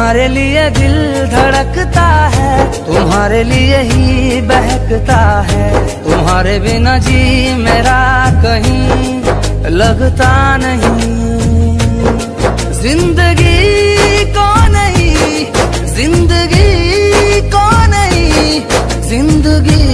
तुम्हारे लिए दिल धड़कता है, तुम्हारे लिए ही बहकता है। तुम्हारे बिना जी मेरा कहीं लगता नहीं। ज़िंदगी को नहीं, ज़िंदगी को नहीं, ज़िंदगी